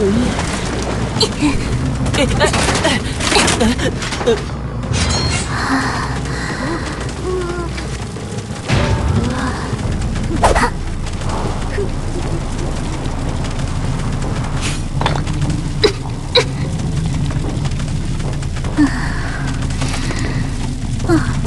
嗯，哎，啊，啊。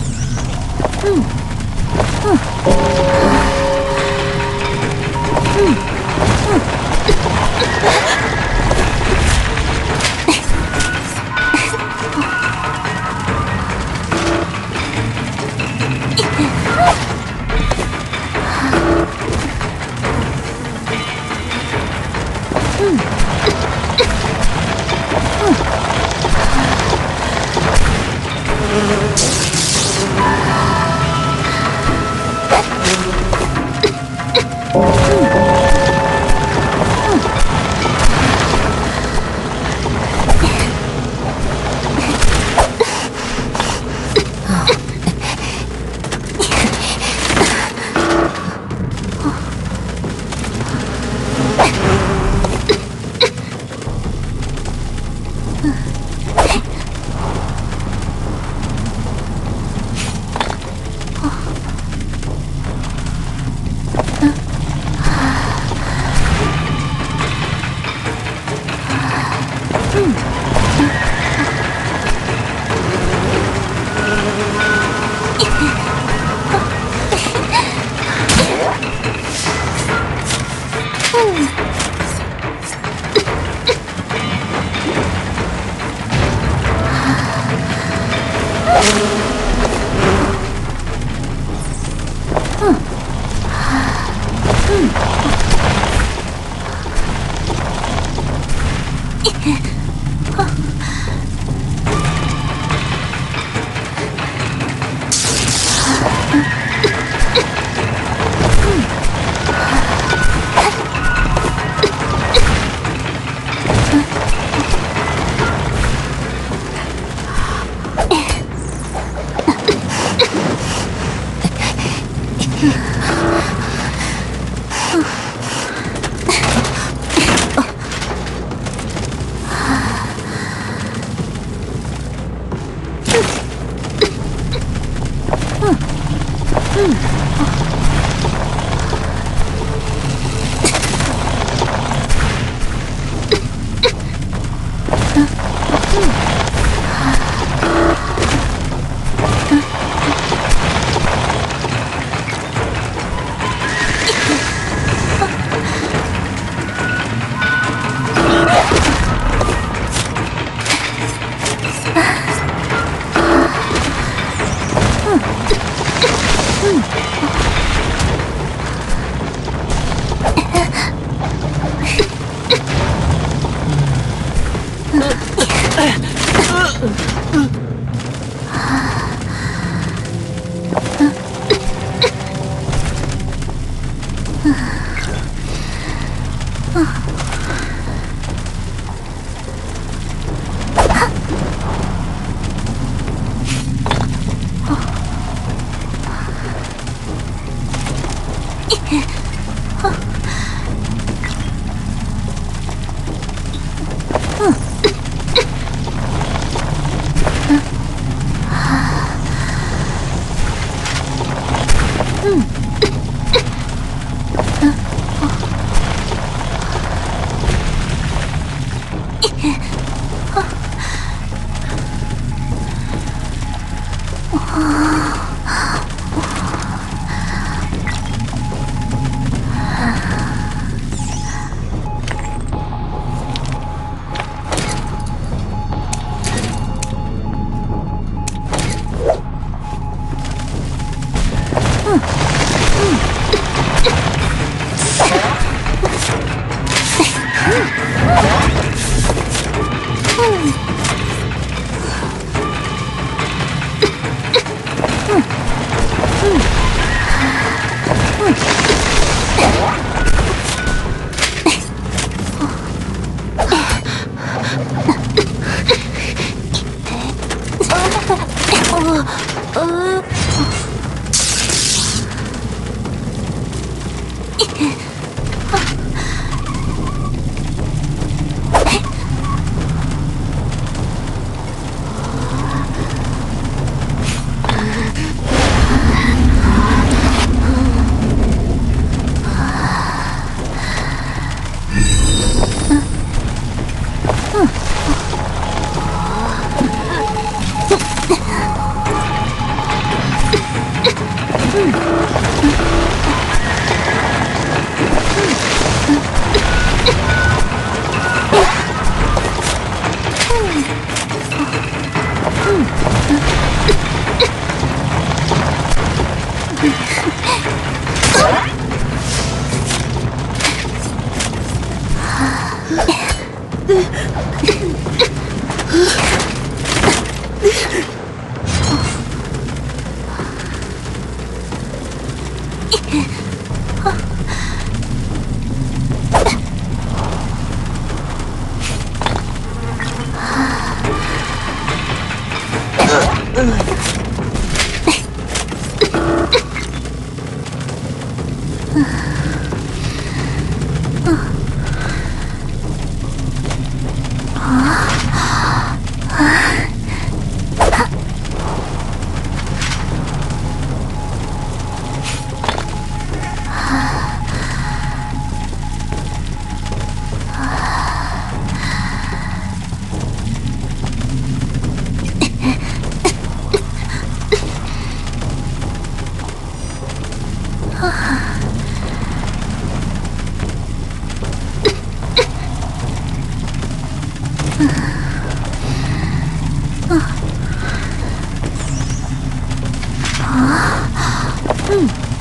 う Uh... 嗯。うん。